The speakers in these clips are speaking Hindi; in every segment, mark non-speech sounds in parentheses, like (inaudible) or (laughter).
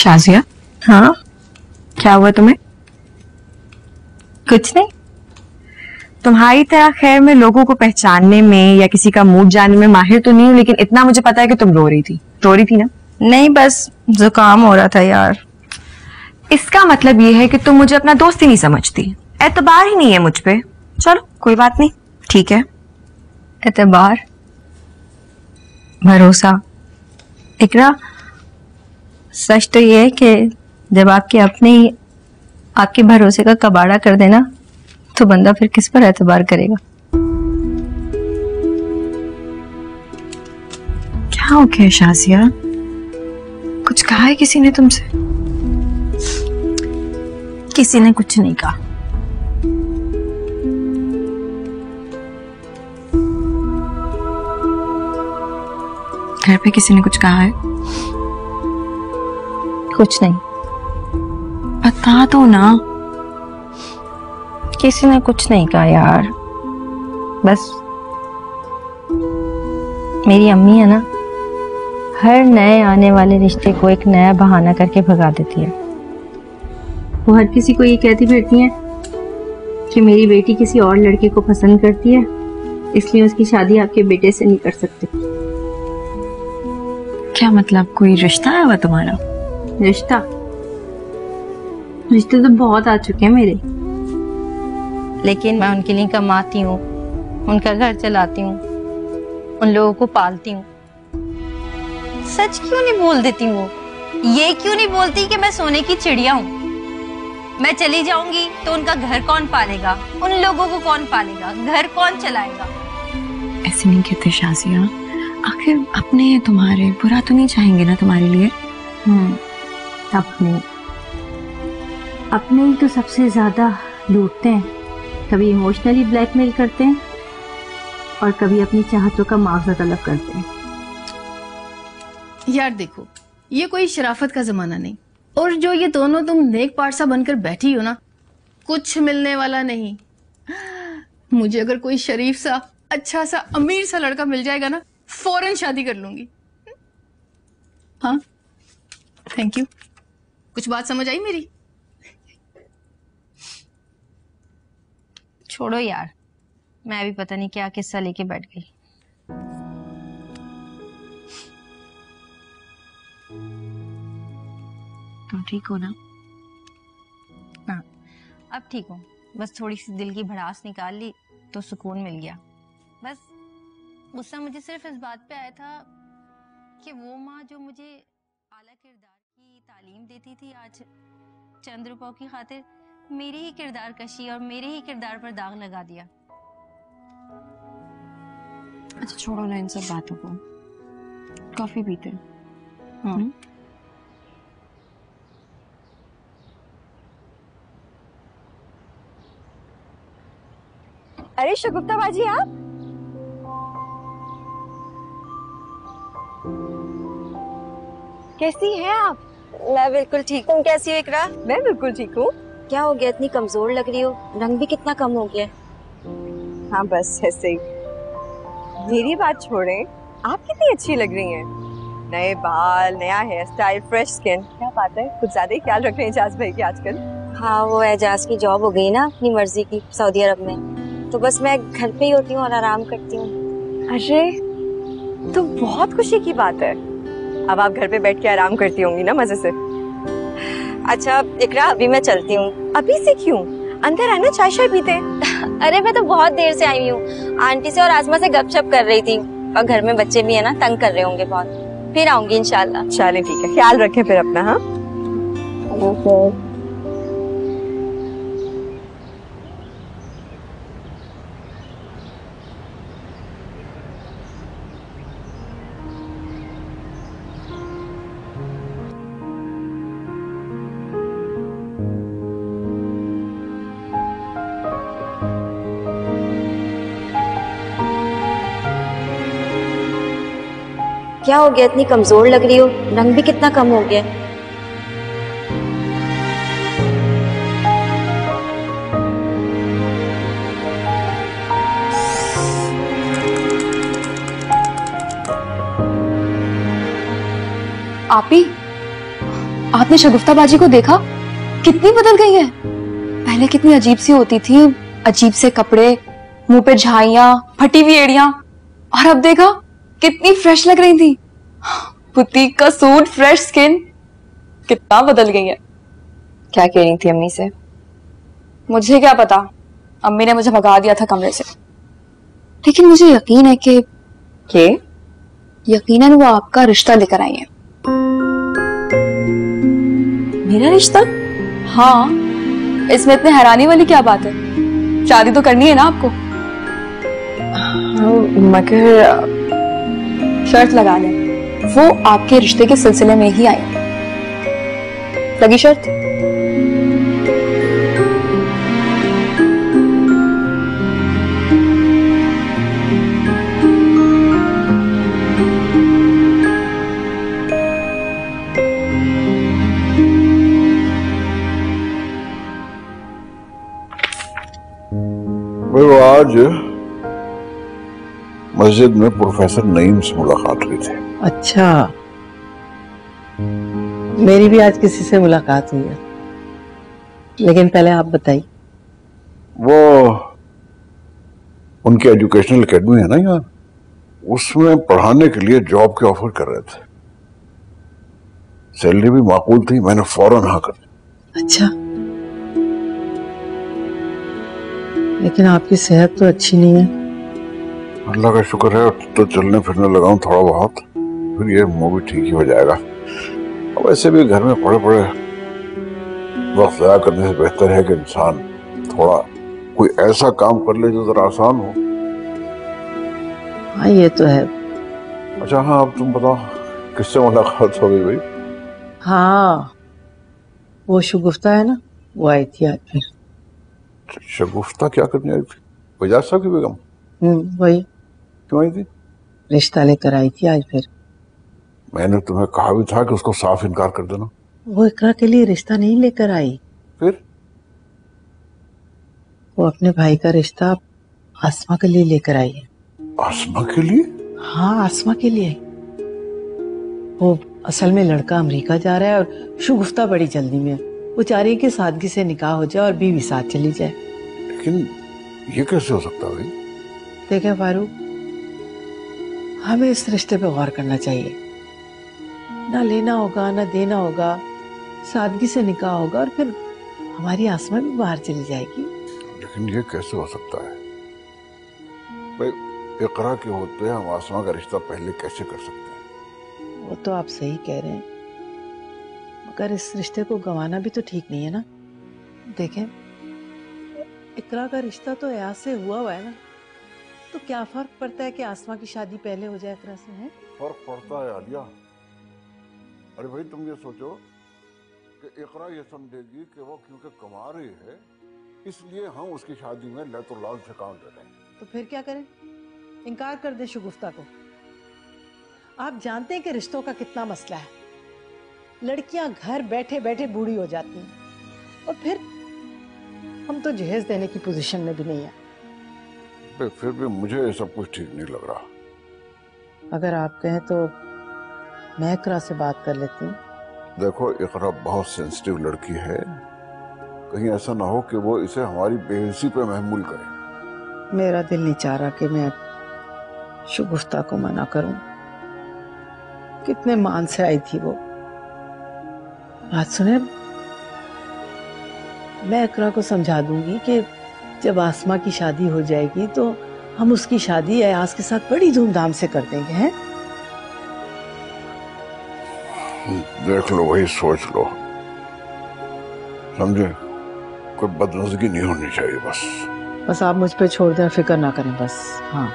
शाजिया। हाँ। क्या हुआ तुम्हें? कुछ नहीं। तुम्हारी तरह खैर मैं लोगों को पहचानने में या किसी का मूड जानने में माहिर तो नहीं हूँ लेकिन इतना मुझे पता है कि तुम रो रही थी। रो रही थी ना? नहीं बस जुकाम हो रहा था यार। इसका मतलब ये है कि तुम मुझे अपना दोस्त ही नहीं समझती। एतबार ही नहीं है मुझ पे। चलो कोई बात नहीं। ठीक है। एतबार? भरोसा? इकरा सच तो ये है कि जब आपके अपने ही आपके भरोसे का कबाड़ा कर देना तो बंदा फिर किस पर एतबार करेगा? क्या हो गया शाजिया? कुछ कहा है किसी ने तुमसे? किसी ने कुछ नहीं कहा। घर पे किसी ने कुछ कहा है? कुछ नहीं। बता दो ना। किसी ने कुछ नहीं कहा यार। बस। मेरी अम्मी है ना, हर नए आने वाले रिश्ते को एक नया बहाना करके भगा देती है। वो हर किसी को ये कहती फिरती है कि मेरी बेटी किसी और लड़के को पसंद करती है, इसलिए उसकी शादी आपके बेटे से नहीं कर सकती। क्या मतलब कोई रिश्ता है वह तुम्हारा? रिश्ता। रिश्ते तो बहुत आ चुके हैं मेरे। लेकिन मैं उनके लिए कमाती हूँ उनका घर चलाती हूँ उन लोगों को पालती हूँ। सच क्यों नहीं बोल देती वो? ये क्यों नहीं बोलती कि मैं सोने की चिड़िया हूँ? मैं चली जाऊँगी तो उनका घर कौन पालेगा? उन लोगों को कौन पालेगा? घर कौन चलाएगा? ऐसे नहीं कहते शाजिया। आखिर अपने तुम्हारे बुरा तो नहीं चाहेंगे ना तुम्हारे लिए? हम्म। अपने। अपने ही तो सबसे ज़्यादा लूटते हैं। कभी इमोशनली ब्लैकमेल करते हैं और कभी अपनी चाहतों का मुआवजा तलब करते हैं। यार देखो, ये कोई शराफत का जमाना नहीं। और जो ये दोनों तुम नेक पारसा बनकर बैठी हो ना, कुछ मिलने वाला नहीं। मुझे अगर कोई शरीफ सा अच्छा सा, अमीर सा लड़का मिल जाएगा ना, फ़ौरन शादी कर लूँगी। हाँ? थैंक यू कुछ बात समझ आई मेरी? छोड़ो यार। मैं भी पता नहीं क्या किस्सा लेके बैठ गई। तुम ठीक हो ना? हाँ। अब ठीक हूँ। बस थोड़ी सी दिल की भड़ास निकाल ली तो सुकून मिल गया। बस गुस्सा मुझे सिर्फ़ इस बात पे आया था कि वो माँ जो मुझे आला किरदार तालीम देती थी आज। चंद रुपयों की खातिर मेरी ही किरदार कशी और मेरे ही किरदार पर दाग लगा दिया। अच्छा छोड़ो ना इन सब बातों को। कॉफ़ी पीते हैं। हम्म। अरे शगुप्ता बाजी आप? कैसी हैं आप? मैं बिल्कुल ठीक हूँ। कैसी हो इकरा? मैं बिल्कुल ठीक हूँ। क्या हो गया? इतनी कमज़ोर लग रही हो। रंग भी कितना कम हो गया। हाँ बस ऐसे ही। मेरी बात छोड़ें आप कितनी अच्छी लग रही हैं। नए बाल नया हेयर स्टाइल फ्रेश स्किन क्या बात है? कुछ ज़्यादा ही ख्याल रख रहे हैं जाज भाई के आजकल। हाँ वो एजाज की जॉब हो गई ना अपनी मर्ज़ी की सऊदी अरब में। तो बस मैं घर पे ही होती हूँ और आराम करती हूँ। अरे तो बहुत खुशी की बात है। अब आप घर पे बैठ के आराम करती होंगी ना मज़े से। अच्छा इकरा अभी मैं चलती हूँ। अभी से क्यों? अंदर आना चाय शाय पीते (laughs) अरे मैं तो बहुत देर से आई हूँ। आंटी से और आजमा से गपशप कर रही थी। और घर में बच्चे भी है ना तंग कर रहे होंगे बहुत। फिर आऊँगी इंशाल्लाह। चले ठीक है। ख्याल रखे फिर अपना हाँ? क्या हो गया? इतनी कमज़ोर लग रही हो। रंग भी कितना कम हो गया। आप, आपने शगुफ्ता बाजी को देखा? कितनी बदल गई है। पहले कितनी अजीब सी होती थी। अजीब से कपड़े, मुँह पे झाइया, फटी हुई एड़िया। और अब देखा कितनी फ्रेश लग रही थी। बुटीक का सूट फ्रेश स्किन कितना बदल गई है। क्या कह रही थी अम्मी से? मुझे क्या पता। अम्मी ने मुझे भगा दिया था कमरे से। लेकिन मुझे यकीन है कि के? यकीनन वो आपका रिश्ता लेकर आई है। मेरा रिश्ता? हाँ। इसमें इतने हैरानी वाली क्या बात है? शादी तो करनी है ना आपको? मगर शर्त लगा लें। वो आपके रिश्ते के सिलसिले में ही आई लगी शर्त? आज मस्जिद में प्रोफेसर नईम से मुलाकात हुई थी। अच्छा। मेरी भी आज किसी से मुलाकात हुई है। लेकिन पहले आप बताइए। वो उनकी एजुकेशनल एकेडमी है ना यहाँ? उसमें पढ़ाने के लिए जॉब के ऑफ़र कर रहे थे। सैलरी भी माकूल थी मैंने फ़ौरन हाँ कर दी। अच्छा। लेकिन आपकी सेहत तो अच्छी नहीं है। अल्लाह का शुक्र है तो चलने फिरने लगा हूँ थोड़ा बहुत फिर ये मुँह भी ठीक ही हो जाएगा। अब वैसे भी घर में पड़े पड़े वक्त ज़ाया करने से बेहतर है कि इंसान थोड़ा कोई ऐसा काम कर ले जो जरा आसान हो। हाँ ये तो है। अच्छा हाँ अब तुम बताओ किससे मुलाकात हो गई भाई? हाँ वो शुगुफ्ता है ना वो आई थी आज शगुफ्ता क्या करने आई थी? बजाज साहब की बेगम? हम्म वही। क्यों आई थी रिश्ता लेकर आई थी आज फिर। मैंने तुम्हें कहा भी था कि उसको साफ़ इनकार कर देना। वो इकरा के लिए रिश्ता नहीं लेकर आई। फिर? वो अपने भाई का रिश्ता आसमा के लिए लेकर आई है। आसमा के लिए? हाँ आसमा के लिए। वो असल में लड़का अमेरिका जा रहा है और शुगुफ्ता बड़ी जल्दी में। है वो चाह रही है कि सादगी से निकाह हो जाए और बीवी साथ चली जाए। लेकिन ये कैसे हो सकता है भाई? देखें फारूक हमें इस रिश्ते पे गौर करना चाहिए। ना लेना होगा ना देना होगा सादगी से निकाह होगा और फिर हमारी आसमा भी बाहर चली जाएगी। लेकिन ये कैसे हो सकता है? भाई इकरा के होते हम आसमा का रिश्ता पहले कैसे कर सकते हैं? वो तो आप सही कह रहे हैं। मगर इस रिश्ते को गंवाना भी तो ठीक नहीं है ना? देखें इकरा का रिश्ता तो अयाज से हुआ हुआ है ना। तो क्या फ़र्क पड़ता है कि आसमा की शादी पहले हो जाए इकरा से है? फ़र्क पड़ता है आलिया। अरे भाई तुम ये सोचो कि इकरा ये समझेगी कि वो क्योंकि कमा रही है इसलिए हम उसकी शादी में लैतुल्लाह से काम दे रहे हैं। तो फिर क्या करें? इनकार कर दे शुगुफ्ता को। आप जानते हैं कि रिश्तों का कितना मसला है। लड़कियाँ घर बैठे बैठे बूढ़ी हो जाती हैं। और फिर हम तो जहेज देने की पोजीशन में भी नहीं है। भाई फिर भी मुझे ये सब कुछ ठीक नहीं लग रहा। अगर आप कहें तो मैं इकरा से बात कर लेती। हूँ देखो इकरा बहुत सेंसिटिव लड़की है। कहीं ऐसा ना हो कि वो इसे हमारी बेहिसी पे महमूल करे। मेरा दिल नहीं चाह रहा कि मैं शुगुफ्ता को मना करूँ। कितने मान से आई थी वो। बात सुने? मैं इकरा को समझा दूँगी कि जब आसमा की शादी हो जाएगी तो हम उसकी शादी अयाज के साथ बड़ी धूमधाम से कर देंगे हैं? देख लो वही सोच लो। समझे? कोई बदनजगी नहीं होनी चाहिए बस। बस आप मुझ पे छोड़ दें फ़िक्र ना करें बस। हाँ।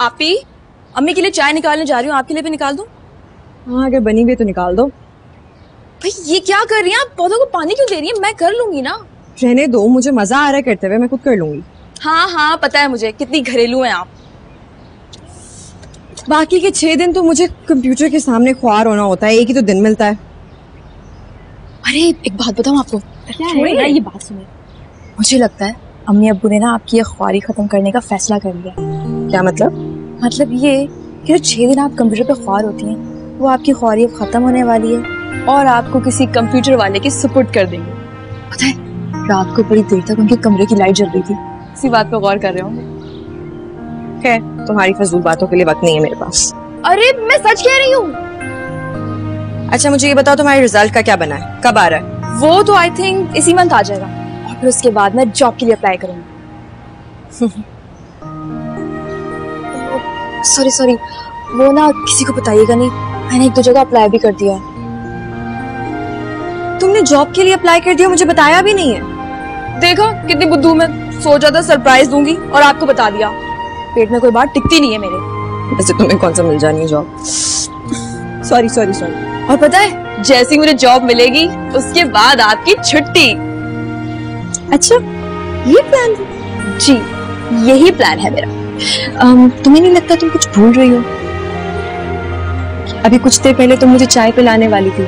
आपी अम्मी के लिए चाय निकालने जा रही हूँ आपके लिए भी निकाल दूँ? हाँ अगर बनी भी तो निकाल दो। भाई ये क्या कर रही हैं? आप पौधों को पानी क्यों दे रही हैं? मैं कर लूँगी ना। रहने दो मुझे मज़ा आ रहा है करते हुए मैं खुद कर लूँगी। हाँ हाँ पता है मुझे कितनी घरेलू हैं आप। बाकी के छह दिन तो मुझे कंप्यूटर के सामने ख्वार होना होता है एक ही तो दिन मिलता है। अरे एक बात बताऊँ आपको ना ये बात सुनिए। मुझे लगता है अम्मी अबू ने ना आपकी ये ख्वारी खत्म करने का फैसला कर लिया। क्या मतलब? मतलब ये कि जो छह दिन आप कंप्यूटर पे ख्वार होती हैं वो आपकी ख्वारियत खत्म होने वाली है। और आपको किसी कंप्यूटर वाले की सुपुर्द कर देंगे। पता है रात को बड़ी देर तक उनके कमरे की लाइट जल रही थी। इसी बात पे गौर कर रहे होंगे। खैर तुम्हारी फजूल बातों के लिए वक्त नहीं है मेरे पास। अरे मैं सच कह रही हूँ। अच्छा मुझे ये बताओ तुम्हारे रिज़ल्ट का क्या बना है? कब आ रहा है? वो तो आई थिंक इसी मंथ आ जाएगा। और फिर उसके बाद मैं जॉब के लिए अप्लाई करूँगी। सॉरी सॉरी वो ना किसी को बताइएगा नहीं। मैंने एक दो जगह अप्लाई भी कर दिया है। तुमने जॉब के लिए अप्लाई कर दिया मुझे बताया भी नहीं है। देखा कितनी बुद्धू मैं सोचा था सरप्राइज़ दूँगी और आपको बता दिया। पेट में कोई बात टिकती नहीं है मेरे। वैसे तुम्हें कौन सा मिल जानी है जॉब सॉरी सॉरी सॉरी और पता है जैसी मुझे जॉब मिलेगी उसके बाद आपकी छुट्टी। अच्छा ये प्लान जी यही प्लान है मेरा। um, तुम्हें नहीं लगता तुम कुछ भूल रही हो? अभी कुछ देर पहले तुम मुझे चाय पिलाने वाली थी।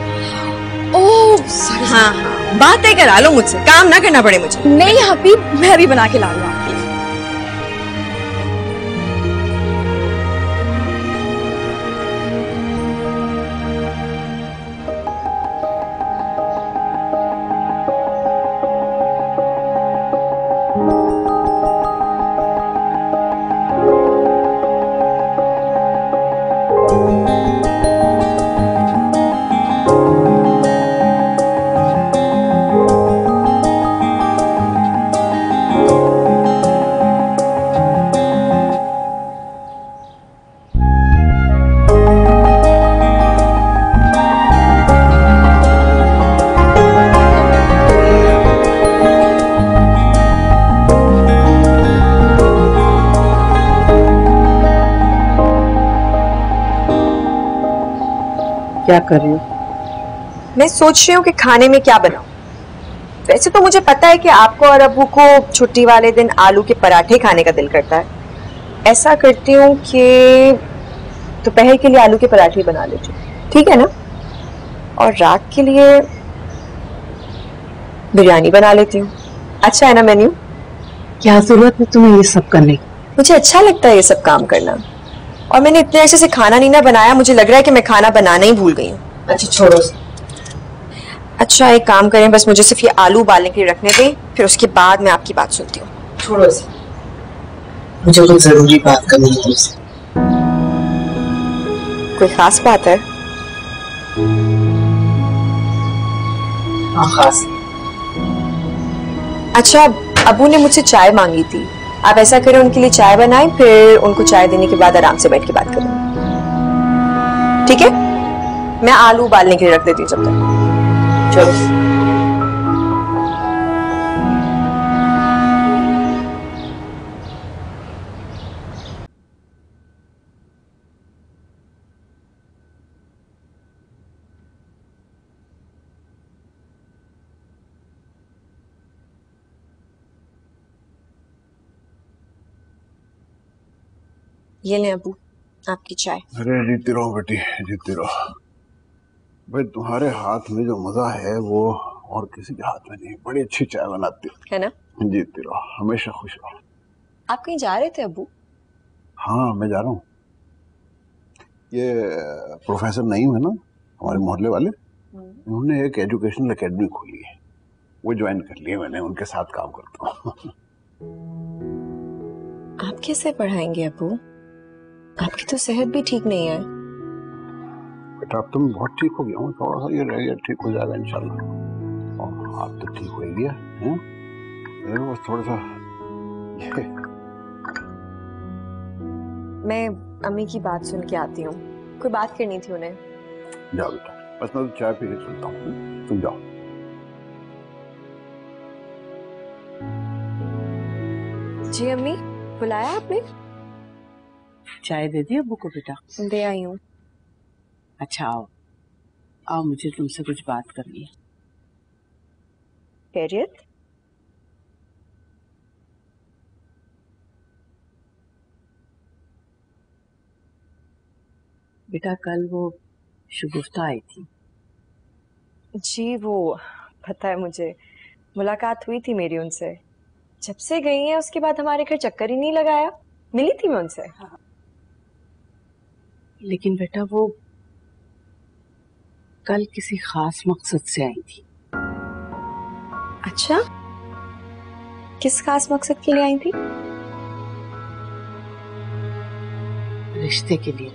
हाँ। हाँ बातें करा लो मुझसे काम ना करना पड़े मुझे। नहीं हफी मैं भी बना के ला क्या कर रही हो? मैं सोच रही हूँ कि खाने में क्या बनाऊँ। वैसे तो मुझे पता है कि आपको और अबू को छुट्टी वाले दिन आलू के पराठे खाने का दिल करता है। ऐसा करती हूँ कि दोपहर के लिए आलू के पराठे बना लेती हूँ। ठीक है ना? और रात के लिए बिरयानी बना लेती हूँ। अच्छा है ना मेन्यू क्या ज़रूरत है तुम्हें ये सब करने की? मुझे अच्छा लगता है ये सब काम करना। और मैंने इतने ऐसे से खाना नहीं ना बनाया मुझे लग रहा है कि मैं खाना बनाना ही भूल गई हूँ। अच्छा छोड़ो। अच्छा एक काम करें बस मुझे सिर्फ़ ये आलू उबालने के लिए रखने दें फिर उसके बाद मैं आपकी बात सुनती हूँ। छोड़ो मुझे कोई ज़रूरी बात करनी है तुमसे कोई खास बात है? हाँ खास। अच्छा अबू ने मुझसे चाय मांगी थी। आप ऐसा करें, उनके लिए चाय बनाएँ, फिर उनको चाय देने के बाद आराम से बैठ के बात करें। ठीक है? मैं आलू उबालने के लिए रख देती हूँ जब तक। चलो। ये लें अबू आपकी चाय। अरे जीती रहो बेटी जीती रहो। भाई तुम्हारे हाथ में जो मज़ा है वो और किसी के हाथ में नहीं बड़ी अच्छी चाय बनाती है। ना? जीती रहो हमेशा खुश रहो। आप कहीं जा रहे थे अबू? हाँ मैं जा रहा हूँ। ये प्रोफेसर नईम है ना हमारे मोहल्ले वाले? उन्होंने एक एजुकेशनल एकेडमी खोली है। वो ज्वाइन कर ली है मैंने उनके साथ काम करता हूँ। आप कैसे पढ़ाएँगे अबू? आपकी तो सेहत भी ठीक नहीं है। बेटा अब तुम बहुत ठीक हो गया हूँ थोड़ा सा ये रह गया ठीक हो जाएगा इंशाल्लाह। और आप तो ठीक हो ही? गया हैं बस थोड़ा सा मैं अम्मी की बात सुन के आती हूँ। कोई बात करनी थी उन्हें? जाओ बेटा बस मैं तो चाय पी के चलता हूँ? तुम जाओ। जी अम्मी बुलाया आपने? चाय दे दी अबू को बेटा। दे आई हूँ। अच्छा आओ। आओ मुझे तुमसे कुछ बात करनी है। खैरियत? बेटा कल वो शगुफ्ता आई थी। जी वो पता है मुझे मुलाकात हुई थी मेरी उनसे। जब से गई है उसके बाद हमारे घर चक्कर ही नहीं लगाया। मिली थी मैं उनसे? लेकिन बेटा वो कल किसी खास मकसद से आई थी। अच्छा? किस खास मकसद के लिए आई थी? रिश्ते के लिए।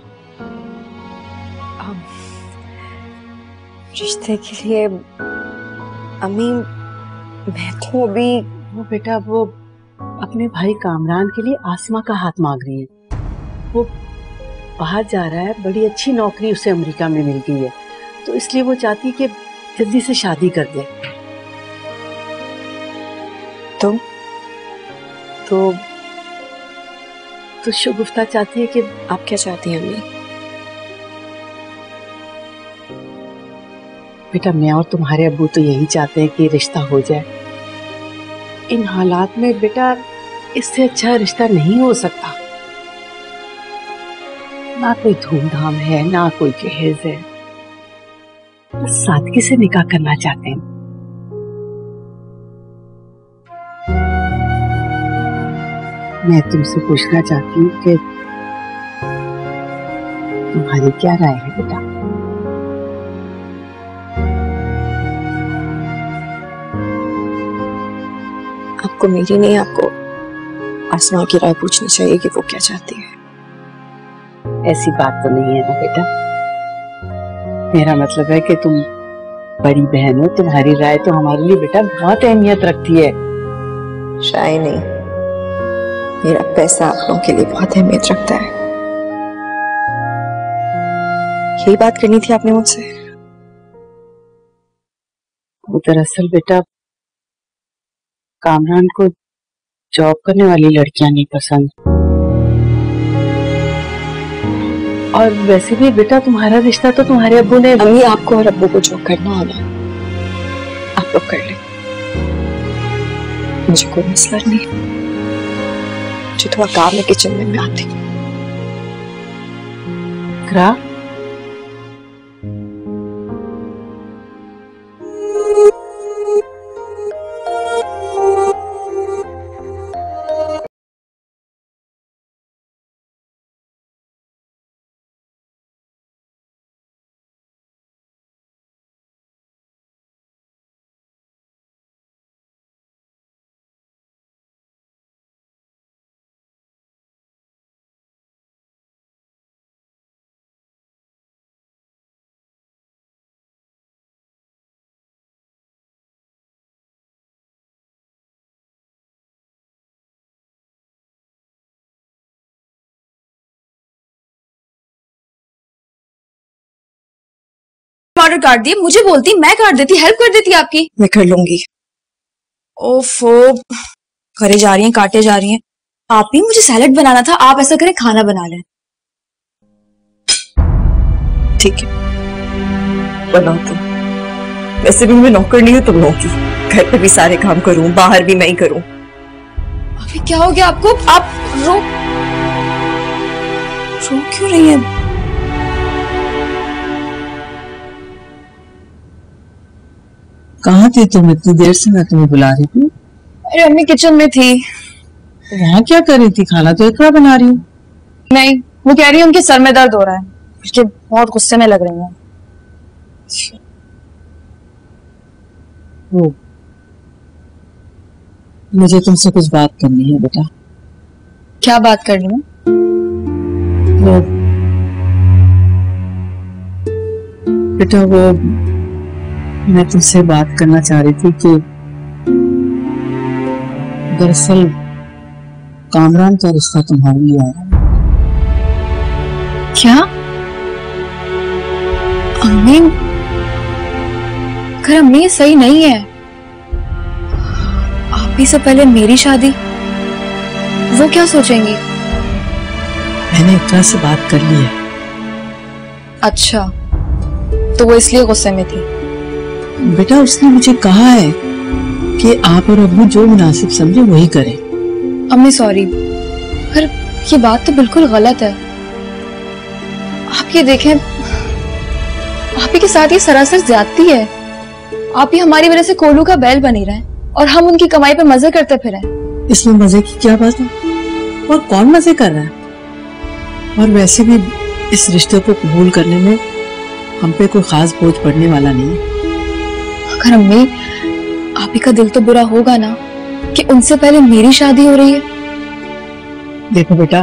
रिश्ते के लिए अम्मी मैं तो अभी वो बेटा वो अपने भाई कामरान के लिए आसमा का हाथ मांग रही है। वो बाहर जा रहा है, बड़ी अच्छी नौकरी उसे अमेरिका में मिल गई है। तो इसलिए वो चाहती कि जल्दी से शादी कर दे। तुम? तो तो शगुफ्ता चाहती है कि आप क्या चाहती हैं अम्मी? बेटा, मैं और तुम्हारे अब्बू तो यही चाहते हैं कि रिश्ता हो जाए। इन हालात में बेटा, इससे अच्छा रिश्ता नहीं हो सकता। ना कोई धूमधाम है, ना कोई जहेज है। बस सादगी से निकाह करना चाहते हैं। मैं तुमसे पूछना चाहती हूँ कि तुम्हारी क्या राय है बेटा? आपको मेरी नहीं आपको आसमा की राय पूछनी चाहिए कि वो क्या चाहती है। ऐसी बात तो नहीं है ना बेटा। मेरा मतलब है कि तुम बड़ी बहन हो तुम्हारी राय तो हमारे लिए बेटा बहुत अहमियत रखती है। शायद नहीं। मेरा पैसा आप लोगों के लिए बहुत अहमियत रखता है। यही बात करनी थी आपने मुझसे। वो दरअसल बेटा कामरान को जॉब करने वाली लड़कियाँ नहीं पसंद। और वैसे भी बेटा तुम्हारा रिश्ता तो तुम्हारे अब्बू ने अम्मी आपको और अब्बू को जो करना होगा आप लोग कर ले। मुझे कोई मसला नहीं। मुझे थोड़ा काम है किचन में मैं आती हूँ। ऑर्डर काट दिए मुझे बोलती मैं काट देती हेल्प कर देती आपकी. मैं कर लूँगी। ओफो। करे जा रही हैं काटे जा रही हैं। आप ही मुझे सैलेड बनाना था आप ऐसा करें खाना बना लें। ठीक है। बनाओ तुम वैसे भी मैं नौकर नहीं हूँ तुम लोगों की घर पे भी सारे काम करूँ बाहर भी मैं ही करूँ। अभी क्या हो गया आपको? आप रो रो क्यों रही हैं? कहाँ थे तुम? इतनी देर से मैं तुम्हें बुला रही थी। अरे अम्मी किचन में थी। वहाँ क्या कर रही थी? खाना तो इतना बना रही हूँ। नहीं वो कह रही है उनके सर में दर्द हो रहा है। उसके बहुत गुस्से में लग रही है। वो मुझे तुमसे कुछ बात करनी है बेटा। क्या बात करनी है? वो बेटा वो मैं तुमसे बात करना चाह रही थी कि दरअसल कामरान का रिश्ता तुम्हारे लिए आया। क्या? अम्मी? अगर अम्मी सही नहीं है। आप ही से पहले मेरी शादी। वो क्या सोचेंगी? मैंने इतना से बात कर ली है। अच्छा तो वो इसलिए गुस्से में थी। बेटा उसने मुझे कहा है कि आप और अब्बू जो मुनासिब समझे वही करें। अम्मी सॉरी पर ये बात तो बिल्कुल गलत है। आप ये देखें आप ही के साथ ये सरासर ज्यादती है। आप ही हमारी वजह से कोलू का बैल बनी रहे और हम उनकी कमाई पर मज़े करते फिर। इसमें मज़े की क्या बात है? और कौन मज़े कर रहा है? और वैसे भी इस रिश्ते को कबूल करने में हम पे कोई खास बोझ पड़ने वाला नहीं है। अगर अम्मी आप ही का दिल तो बुरा होगा ना कि उनसे पहले मेरी शादी हो रही है? देखो बेटा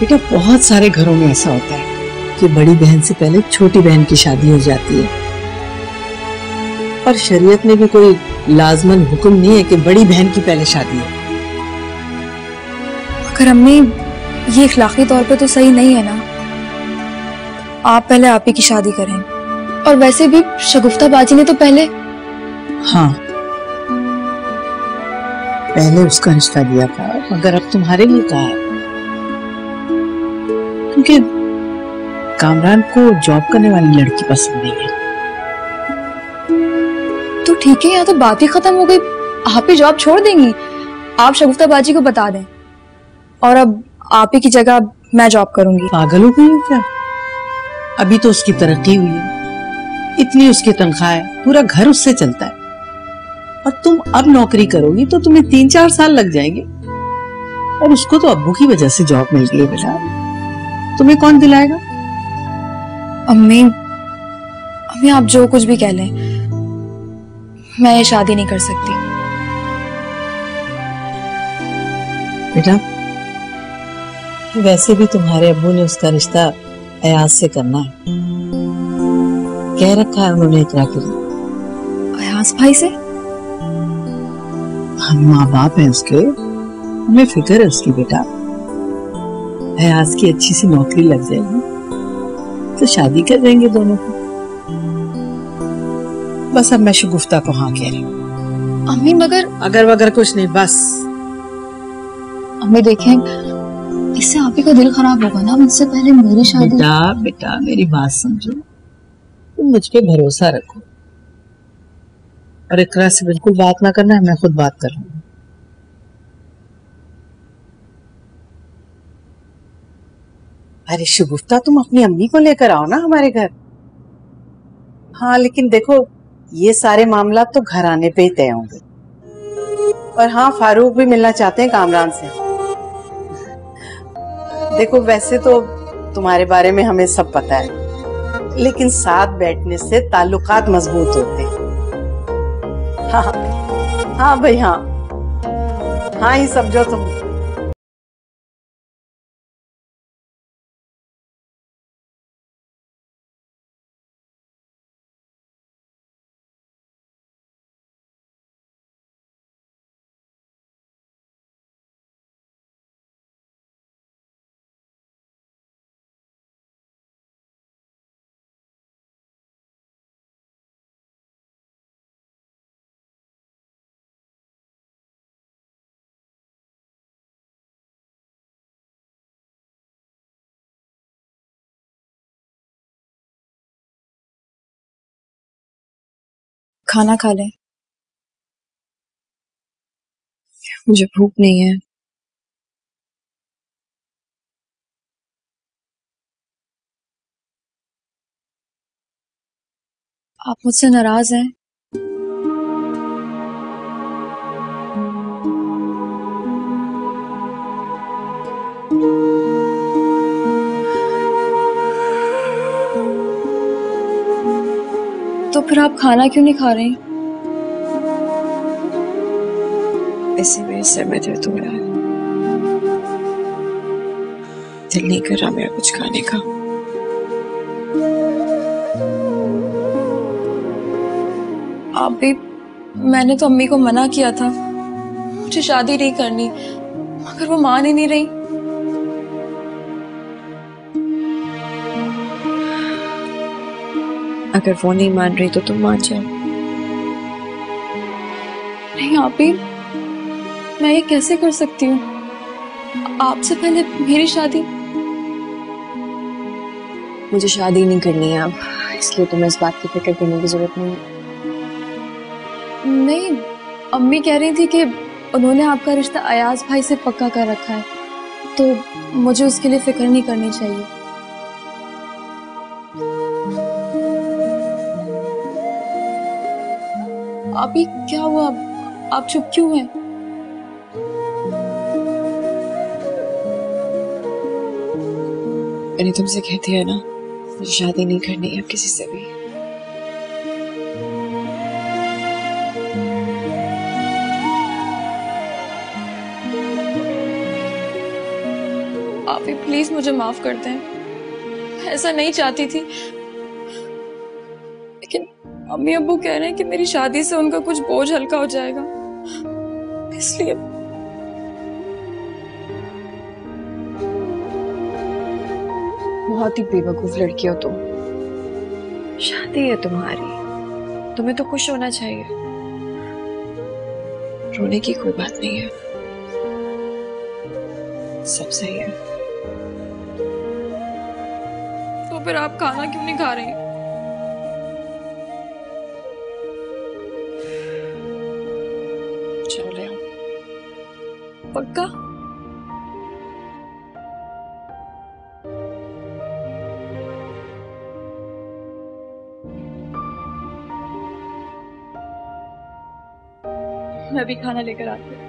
बेटा बहुत सारे घरों में ऐसा होता है कि बड़ी बहन से पहले छोटी बहन की शादी हो जाती है। और शरीयत में भी कोई लाजमन हुक्म नहीं है कि बड़ी बहन की पहले शादी हो। अगर अम्मी ये इखलाकी तौर पे तो सही नहीं है ना। आप पहले आप ही की शादी करें। और वैसे भी शगुफ्ता बाजी ने तो पहले हाँ। पहले उसका रिश्ता दिया था मगर अब तुम्हारे लिए कहा है। क्योंकि कामरान को जॉब करने वाली लड़की पसंद नहीं है। तो ठीक है यहाँ तो बात ही खत्म हो गई आप ही जॉब छोड़ देंगी। आप शगुफ्ता बाजी को बता दें। और अब आप ही की जगह मैं जॉब करूँगी। पागल हो गई क्या? अभी तो उसकी तरक्की हुई है। इतनी उसकी तनख्वाह है पूरा घर उससे चलता है। और तुम अब नौकरी करोगी तो तुम्हें तीन चार साल लग जाएँगे। और उसको तो अब्बू की वजह से जॉब मिल गई बेटा। तुम्हें कौन दिलाएगा? अम्मी अम्मी आप जो कुछ भी कह लें मैं ये शादी नहीं कर सकती। बेटा वैसे भी तुम्हारे अब्बू ने उसका रिश्ता अयाज से करना है। कह रखा है उन्होंने इकरा के लिए अयास भाई से? हम माँ बाप हैं उसके। हमें फ़िक्र है उसकी बेटा। अयाज की अच्छी सी नौकरी लग जाएगी। तो शादी कर देंगे दोनों को। बस अब मैं शगुफ्ता को हाँ कह रही हूँ। अम्मी मगर अगर वगर कुछ नहीं बस। अम्मी देखें इससे आप ही का दिल खराब होगा ना। मुझसे पहले मेरी शादी बेटा बेटा मेरी बात समझो। तुम मुझ पर भरोसा रखो। और इकरा से बिल्कुल बात ना करना है मैं खुद बात कर लूँगी अरे शुगुफ्ता तुम अपनी अम्मी को लेकर आओ ना हमारे घर। हाँ लेकिन देखो, ये सारे मामला तो घर आने पे ही तय होंगे। और हाँ फारूक भी मिलना चाहते हैं कामरान से। देखो, वैसे तो तुम्हारे बारे में हमें सब पता है। लेकिन साथ बैठने से ताल्लुकात मज़बूत होते हैं। हाँ हाँ भाई हाँ। हाँ ही समझो तुम। खाना खा लें। मुझे भूख नहीं है। आप मुझसे नाराज़ हैं। तो फिर आप खाना क्यों नहीं खा रही? इसी मेरे सिर में दर्द हो रहा है। दिल नहीं कर रहा मेरा कुछ खाने का। आप भी मैंने तो अम्मी को मना किया था। मुझे शादी नहीं करनी मगर वो मान ही नहीं रही। अगर वो नहीं मान रही तो तुम मान जाओ। नहीं आप मैं ये कैसे कर सकती हूँ? आपसे पहले मेरी शादी। मुझे शादी नहीं करनी है अब इसलिए तुम्हें इस बात की फ़िक्र करने की ज़रूरत नहीं है। नहीं अम्मी कह रही थी कि उन्होंने आपका रिश्ता अयाज भाई से पक्का कर रखा है तो मुझे उसके लिए फ़िक्र नहीं करनी चाहिए। अभी क्या हुआ? आप चुप क्यों हैं? मैंने तुमसे कह दिया ना, मुझे शादी नहीं करनी है किसी से भी। आप ही प्लीज़ मुझे माफ़ कर दें। मैं ऐसा नहीं चाहती थी। अम्मी अब्बू कह रहे हैं कि मेरी शादी से उनका कुछ बोझ हल्का हो जाएगा। इसलिए बहुत ही बेवकूफ़ लड़की हो तुम। शादी है तुम्हारी। तुम्हें तो खुश होना चाहिए। रोने की कोई बात नहीं है। सब सही है। तो फिर आप खाना क्यों नहीं खा रहे? भी खाना लेकर आते हूँ।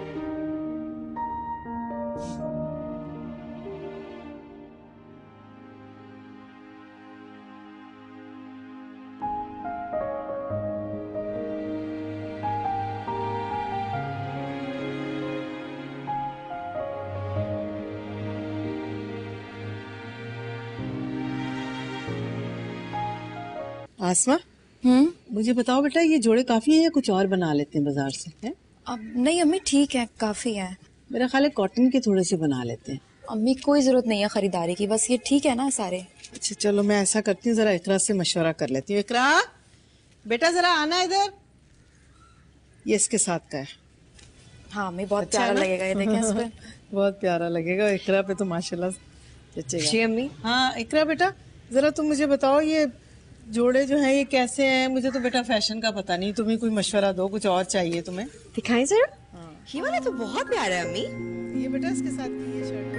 आसमा? हम्म? मुझे बताओ बेटा ये जोड़े काफ़ी हैं या कुछ और बना लेते हैं बाज़ार से हैं? अब नहीं अम्मी ठीक है काफ़ी है। मेरा ख्याल है कॉटन के थोड़े से बना लेते हैं। अम्मी कोई ज़रूरत नहीं है खरीदारी की बस ये ठीक है ना सारे? अच्छा चलो मैं ऐसा करती हूँ जरा इकरा से मशवरा कर लेती हूँ। इकरा बेटा जरा आना इधर। ये इसके साथ का है। हाँ अम्मी बहुत अच्छा प्यारा लगेगा ये देखें इस (laughs) बहुत प्यारा लगेगा इकरा पे तो माशाल्लाह जचेगा। जी अम्मी। हाँ इकरा बेटा जरा तुम मुझे बताओ ये जोड़े जो है ये कैसे हैं? मुझे तो बेटा फ़ैशन का पता नहीं। तुम्हें कोई मशवरा दो कुछ और चाहिए तुम्हें। दिखाएँ सर ये वाला तो बहुत प्यारा है अम्मी। ये बेटा इसके साथ की ये शर्ट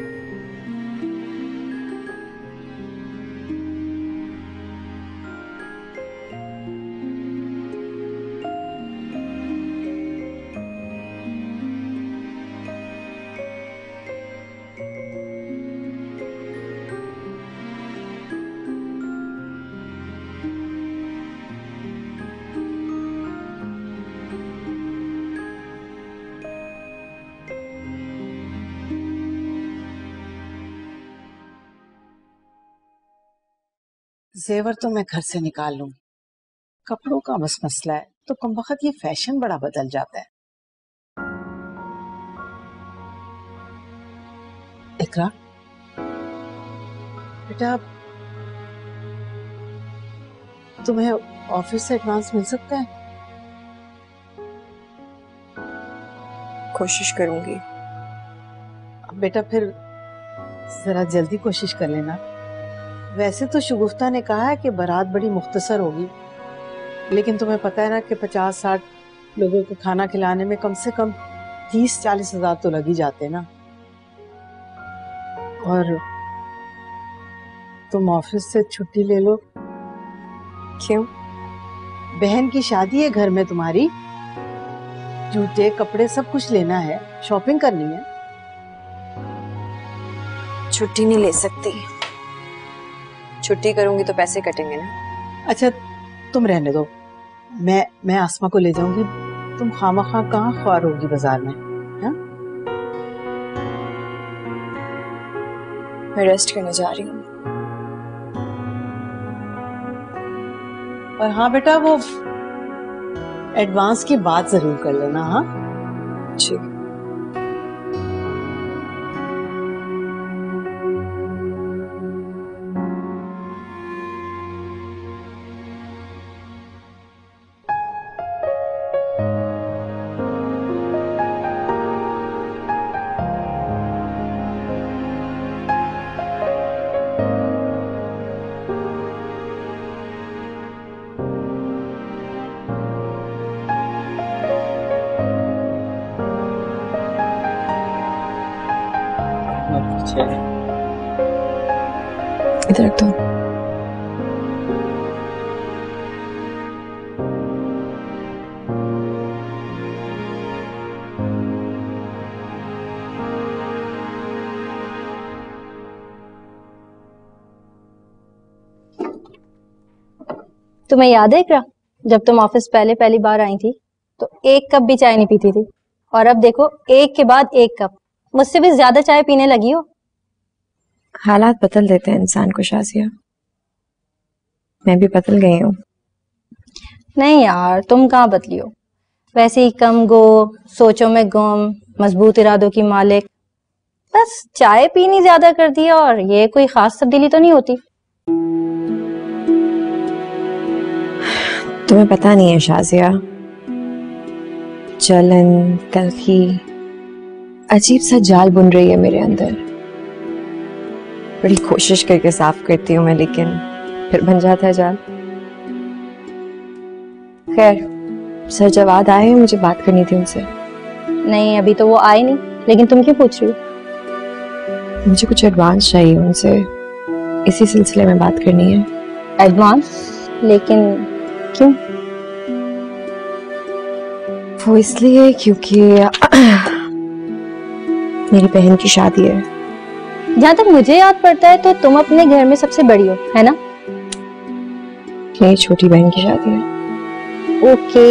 जेवर तो मैं घर से निकाल लूँ। कपड़ों का बस मसला है तो कम वक्त ये फ़ैशन बड़ा बदल जाता है। इकरा? बेटा तुम्हें ऑफ़िस से एडवांस मिल सकता है? कोशिश करूँगी। बेटा फिर जरा जल्दी कोशिश कर लेना। वैसे तो शगुफ्ता ने कहा है कि बारात बड़ी मुख्तसर होगी लेकिन तुम्हें पता है ना कि पचास साठ लोगों को खाना खिलाने में कम से कम तीस चालीस हज़ार तो लग ही जाते ना। और तुम ऑफ़िस से छुट्टी ले लो। क्यों? बहन की शादी है घर में तुम्हारी। जूते कपड़े सब कुछ लेना है शॉपिंग करनी है। छुट्टी नहीं ले सकती। छुट्टी करूँगी तो पैसे कटेंगे ना। अच्छा तुम रहने दो। मैं मैं आसमा को ले जाऊँगी। तुम खामा खा कहाँ ख्वार होगी बाज़ार में हाँ? मैं रेस्ट करने जा रही हूँ। और हाँ बेटा वो एडवांस की बात ज़रूर कर लेना हाँ? जी इधर रख दो तुम्हें याद है क्या जब तुम ऑफ़िस पहले पहली बार आई थी तो एक कप भी चाय नहीं पीती थी? और अब देखो, एक के बाद एक कप। मुझसे भी ज़्यादा चाय पीने लगी हो? हालात बदल देते हैं इंसान को शाजिया। मैं भी बदल गई हूँ। नहीं यार तुम कहाँ बदली हो? वैसे ही कम गो सोचों में गुम मज़बूत इरादों की मालिक। बस चाय पीनी ज़्यादा कर दी और ये कोई खास तब्दीली तो नहीं होती। तुम्हें पता नहीं है शाजिया जलन तलखी अजीब सा जाल बुन रही है मेरे अंदर। बड़ी कोशिश करके साफ़ करती हूँ मैं लेकिन फिर बन जाता है जाल। खैर सर जवाद आए हैं मुझे बात करनी थी उनसे। नहीं अभी तो वो आए नहीं लेकिन तुम क्यों पूछ रही हो? मुझे कुछ एडवांस चाहिए उनसे। इसी सिलसिले में बात करनी है। एडवांस लेकिन क्यों? वो इसलिए क्योंकि (clears throat) मेरी बहन की शादी है। जहाँ तक मुझे याद पड़ता है तो तुम अपने घर में सबसे बड़ी हो है ना? मेरी छोटी बहन की शादी है। ओके।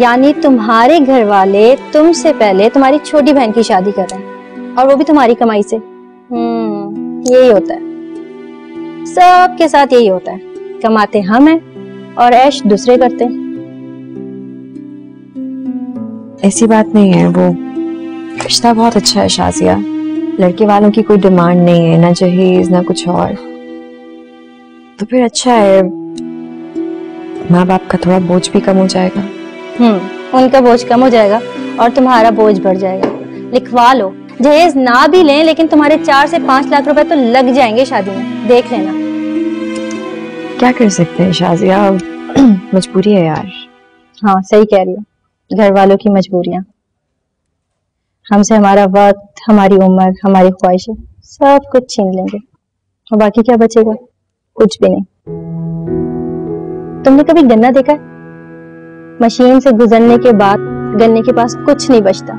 यानी तुम्हारे घर वाले तुमसे पहले तुम्हारी छोटी बहन की शादी कर रहे हैं और वो भी तुम्हारी कमाई से। हम्म यही होता है। सबके साथ यही होता है। कमाते हम हैं और ऐश दूसरे करते हैं। ऐसी बात नहीं है वो रिश्ता बहुत अच्छा है शाजिया। लड़के वालों की कोई डिमांड नहीं है ना जहेज ना कुछ और। तो फिर अच्छा है माँ बाप का थोड़ा बोझ भी कम हो जाएगा। हम्म उनका बोझ कम हो जाएगा और तुम्हारा बोझ बढ़ जाएगा। लिखवा लो। जहेज ना भी लें लेकिन तुम्हारे चार से पाँच लाख रुपए तो लग जाएँगे शादी में। देख लेना। क्या कर सकते हैं शाजिया (clears throat) मजबूरी है यार। हाँ सही कह रही हो। घर वालों की मजबूरियाँ। हमसे हमारा वक्त, हमारी उम्र, हमारी ख्वाहिशें, सब कुछ छीन लेंगे। और बाकी क्या बचेगा? कुछ भी नहीं। तुमने कभी गन्ना देखा है? मशीन से गुजरने के बाद गन्ने के पास कुछ नहीं बचता।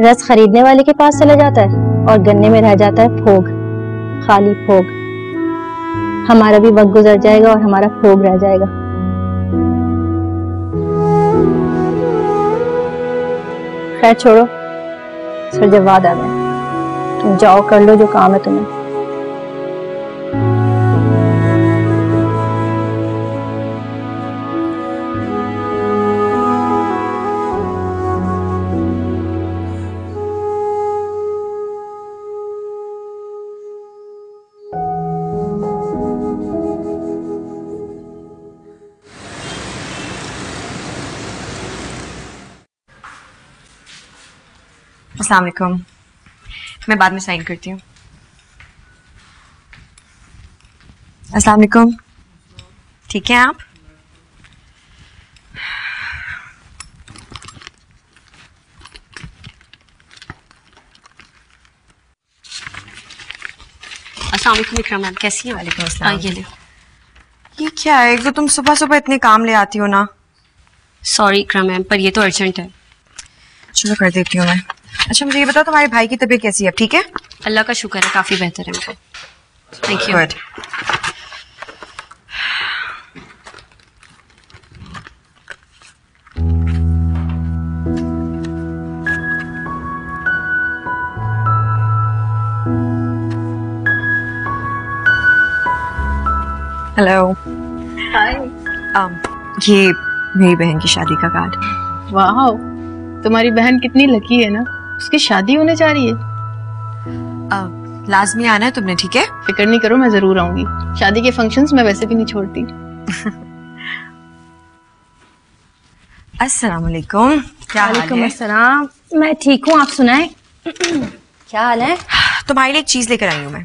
रस खरीदने वाले के पास चला जाता है और गन्ने में रह जाता है फोग खाली फोग हमारा भी वक्त गुजर जाएगा और हमारा फोग रह जाएगा। खैर छोड़ो सर जवाब आ गए तुम जाओ कर लो जो काम है तुम्हें। अस्सलाम वालेकुम मैं बाद में साइन करती हूँ। अस्सलाम वालेकुम ठीक है आप? मैम। कैसी है? वालेकुम हाँ, अस्सलाम। ये लो। ये क्या है? एक तो तुम सुबह सुबह इतने काम ले आती हो ना। सॉरी इकराम मैम पर ये तो अर्जेंट है। चलो कर देती हूँ मैं। अच्छा मुझे ये बताओ तुम्हारे भाई की तबीयत कैसी है ठीक है? अल्लाह का शुक्र है काफ़ी बेहतर है उनको thank you hello hi um, ये मेरी बहन की शादी का कार्ड। वाह तुम्हारी बहन कितनी लकी है ना? उसकी शादी होने जा रही है। अब लाजमी आना है तुमने ठीक है? फ़िक्र नहीं करो मैं ज़रूर आऊँगी। शादी के फ़ंक्शंस मैं वैसे भी नहीं छोड़ती। (laughs) अस्सलाम वालेकुम क्या हाल है? अस्सलाम। मैं ठीक हूँ आप सुनाए? (clears throat) क्या हाल है? (sighs) तुम्हारे लिए एक चीज़ लेकर आई हूँ मैं।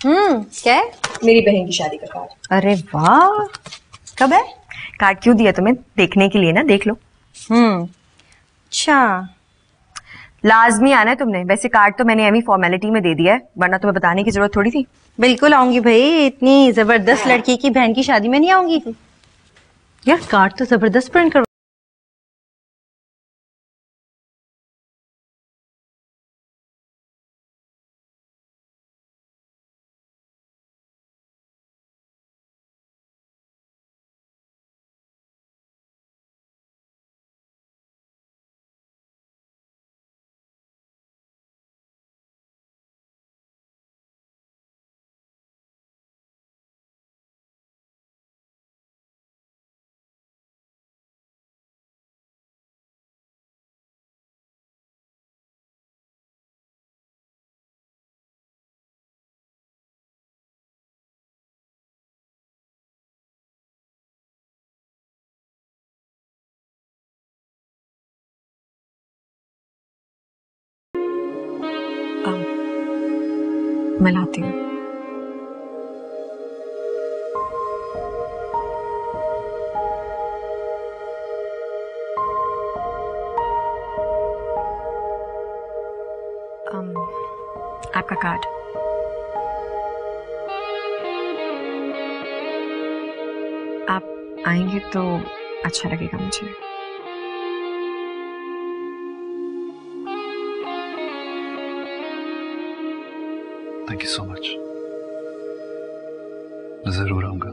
हम्म क्या है? मेरी बहन की शादी का कार्ड। अरे वाह! कब है? कार्ड क्यों दिया तुम्हें? देखने के लिए ना देख लो। हम्म अच्छा। लाजमी आना है तुमने। वैसे कार्ड तो मैंने एमी फॉर्मेलिटी में दे दिया है वरना तुम्हें बताने की ज़रूरत थोड़ी थी। बिल्कुल आऊँगी भाई इतनी ज़बरदस्त लड़की की बहन की शादी में नहीं आऊँगी? यार कार्ड तो ज़बरदस्त प्रिंट कर मैं लाती हूँ आपका कार्ड। आप आएँगे तो अच्छा लगेगा मुझे। थैंक यू सो मच ज़रूर आऊँगा